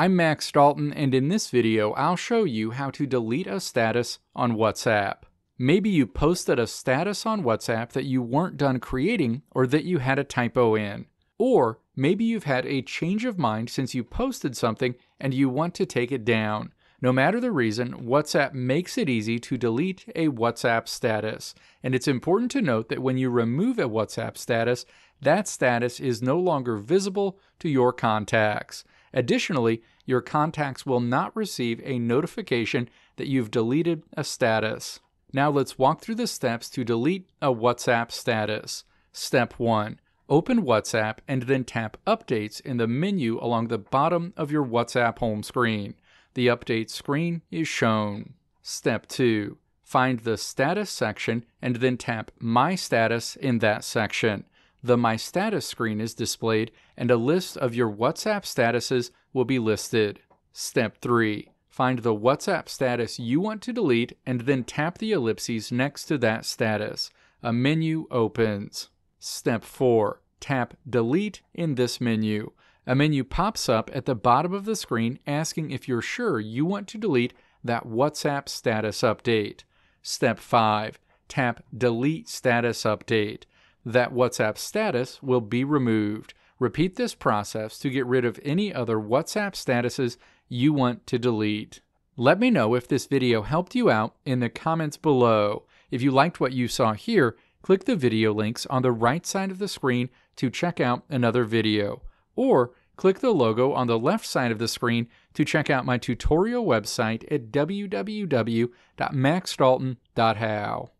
I'm Max Dalton, and in this video, I'll show you how to delete a status on WhatsApp. Maybe you posted a status on WhatsApp that you weren't done creating or that you had a typo in. Or maybe you've had a change of mind since you posted something and you want to take it down. No matter the reason, WhatsApp makes it easy to delete a WhatsApp status. And it's important to note that when you remove a WhatsApp status, that status is no longer visible to your contacts. Additionally, your contacts will not receive a notification that you've deleted a status. Now let's walk through the steps to delete a WhatsApp status. Step 1. Open WhatsApp and then tap Updates in the menu along the bottom of your WhatsApp home screen. The update screen is shown. Step 2. Find the Status section and then tap My Status in that section. The My Status screen is displayed and a list of your WhatsApp statuses will be listed. Step 3. Find the WhatsApp status you want to delete and then tap the ellipses next to that status. A menu opens. Step 4. Tap Delete in this menu. A menu pops up at the bottom of the screen asking if you're sure you want to delete that WhatsApp status update. Step 5. Tap Delete Status Update. That WhatsApp status will be removed. Repeat this process to get rid of any other WhatsApp statuses you want to delete. Let me know if this video helped you out in the comments below. If you liked what you saw here, click the video links on the right side of the screen to check out another video. Or click the logo on the left side of the screen to check out my tutorial website at www.maxdalton.how.